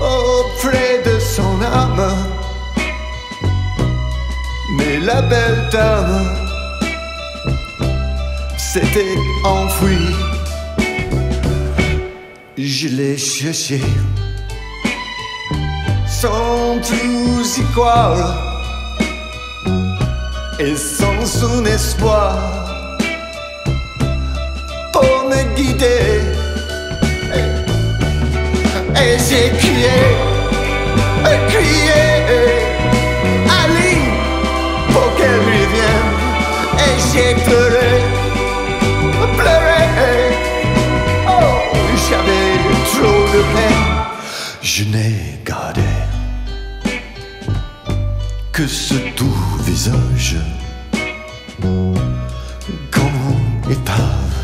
auprès de son âme. Mais la belle dame s'était enfouie. Je l'ai cherché sans tous y croire et sans son espoir pour me guider. Et j'ai crié, crié, Ali, pour qu'elle revienne. Et j'ai pleuré, pleuré. Oh, j'avais trop de peine. Je n'ai gardé que ce doux visage comme épave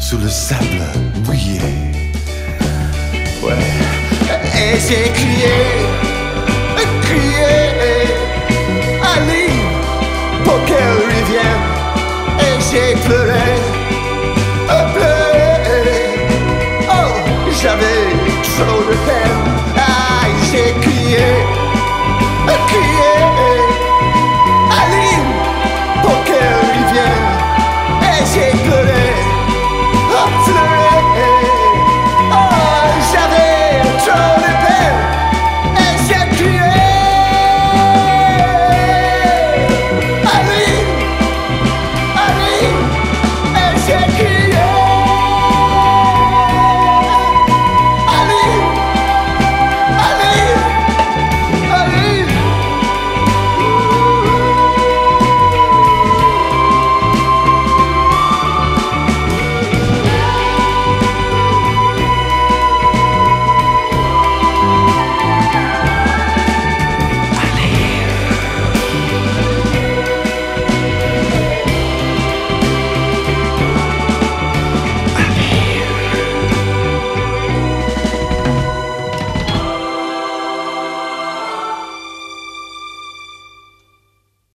sous le sable mouillé. Et j'ai crié, crié, Ali, pour